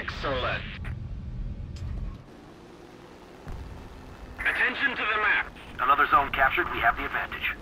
Excellent. Attention to the map. Another zone captured, we have the advantage.